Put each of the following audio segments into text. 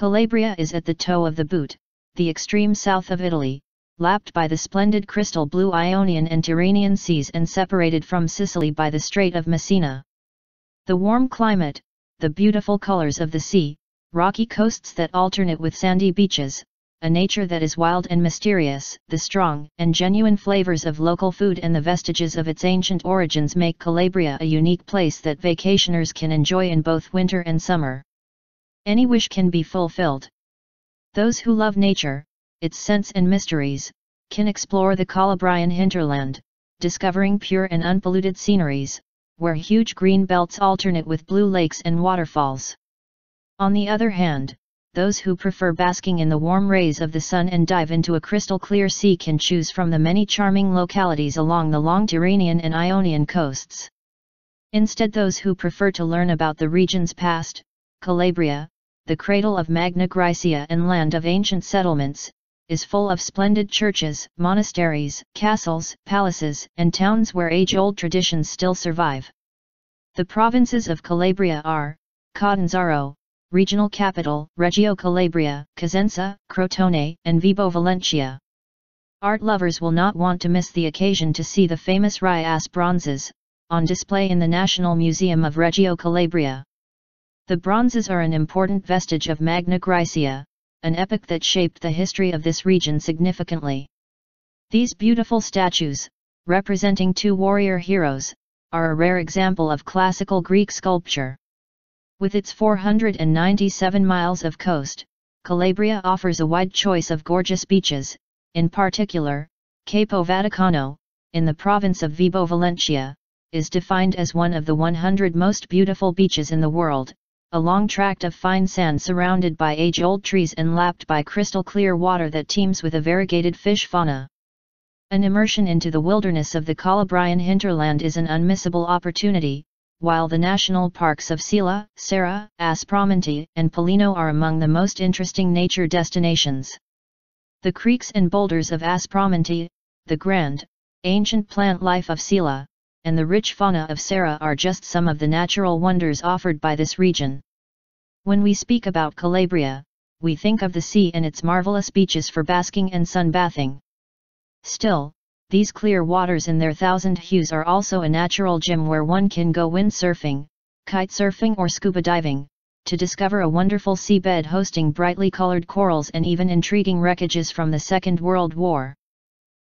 Calabria is at the toe of the boot, the extreme south of Italy, lapped by the splendid crystal blue Ionian and Tyrrhenian seas and separated from Sicily by the Strait of Messina. The warm climate, the beautiful colors of the sea, rocky coasts that alternate with sandy beaches, a nature that is wild and mysterious, the strong and genuine flavors of local food and the vestiges of its ancient origins make Calabria a unique place that vacationers can enjoy in both winter and summer. Any wish can be fulfilled. Those who love nature, its scents and mysteries, can explore the Calabrian hinterland, discovering pure and unpolluted sceneries, where huge green belts alternate with blue lakes and waterfalls. On the other hand, those who prefer basking in the warm rays of the sun and dive into a crystal clear sea can choose from the many charming localities along the long Tyrrhenian and Ionian coasts. Instead those who prefer to learn about the region's past, Calabria, the cradle of Magna Graecia and land of ancient settlements, is full of splendid churches, monasteries, castles, palaces, and towns where age-old traditions still survive. The provinces of Calabria are, Catanzaro, regional capital, Reggio Calabria, Cosenza, Crotone, and Vibo Valentia. Art lovers will not want to miss the occasion to see the famous Riace bronzes, on display in the National Museum of Reggio Calabria. The bronzes are an important vestige of Magna Graecia, an epoch that shaped the history of this region significantly. These beautiful statues, representing two warrior heroes, are a rare example of classical Greek sculpture. With its 497 miles of coast, Calabria offers a wide choice of gorgeous beaches, in particular, Capo Vaticano, in the province of Vibo Valentia, is defined as one of the 100 most beautiful beaches in the world, a long tract of fine sand surrounded by age-old trees and lapped by crystal clear water that teems with a variegated fish fauna. An immersion into the wilderness of the Calabrian hinterland is an unmissable opportunity, while the national parks of Sila, Serra, Aspromonte, and Pollino are among the most interesting nature destinations. The creeks and boulders of Aspromonte, the grand, ancient plant life of Sila, and the rich fauna of Serra are just some of the natural wonders offered by this region. When we speak about Calabria, we think of the sea and its marvelous beaches for basking and sunbathing. Still, these clear waters in their thousand hues are also a natural gem where one can go windsurfing, kite surfing or scuba diving, to discover a wonderful seabed hosting brightly colored corals and even intriguing wreckages from the Second World War.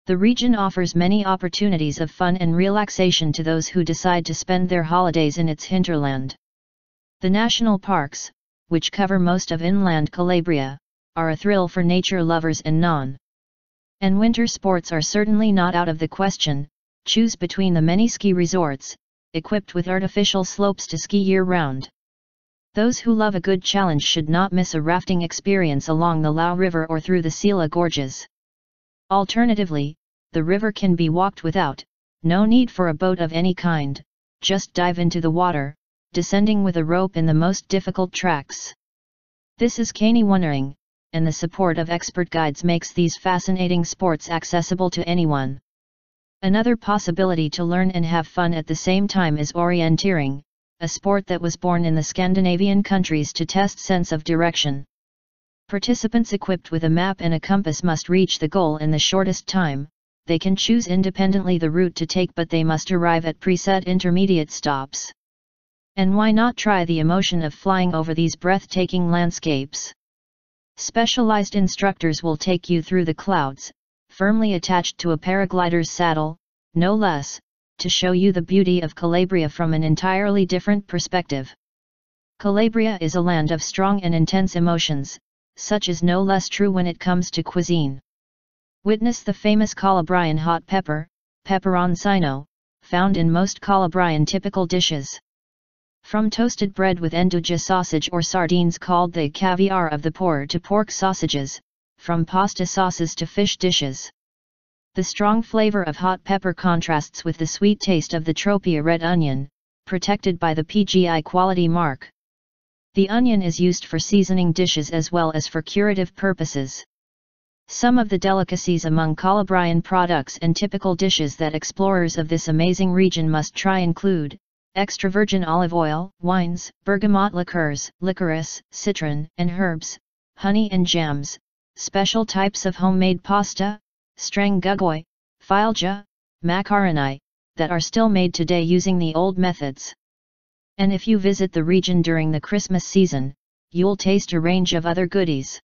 The region offers many opportunities of fun and relaxation to those who decide to spend their holidays in its hinterland. The national parks, which cover most of inland Calabria, are a thrill for nature lovers and non and winter sports are certainly not out of the question, choose between the many ski resorts, equipped with artificial slopes to ski year-round. Those who love a good challenge should not miss a rafting experience along the Lao River or through the Sila Gorges. Alternatively, the river can be walked without, no need for a boat of any kind, just dive into the water, descending with a rope in the most difficult tracks. This is canyoneering, and the support of expert guides makes these fascinating sports accessible to anyone. Another possibility to learn and have fun at the same time is orienteering, a sport that was born in the Scandinavian countries to test sense of direction. Participants equipped with a map and a compass must reach the goal in the shortest time, they can choose independently the route to take but they must arrive at preset intermediate stops. And why not try the emotion of flying over these breathtaking landscapes? Specialized instructors will take you through the clouds, firmly attached to a paraglider's saddle, no less, to show you the beauty of Calabria from an entirely different perspective. Calabria is a land of strong and intense emotions, such is no less true when it comes to cuisine. Witness the famous Calabrian hot pepper, peperoncino, found in most Calabrian typical dishes. From toasted bread with nduja sausage or sardines called the caviar of the poor to pork sausages, from pasta sauces to fish dishes. The strong flavor of hot pepper contrasts with the sweet taste of the Tropea red onion, protected by the PGI quality mark. The onion is used for seasoning dishes as well as for curative purposes. Some of the delicacies among Calabrian products and typical dishes that explorers of this amazing region must try include, extra virgin olive oil, wines, bergamot liqueurs, licorice, citron, and herbs, honey and jams, special types of homemade pasta, strang gugoi, fileja, macaroni, that are still made today using the old methods. And if you visit the region during the Christmas season, you'll taste a range of other goodies.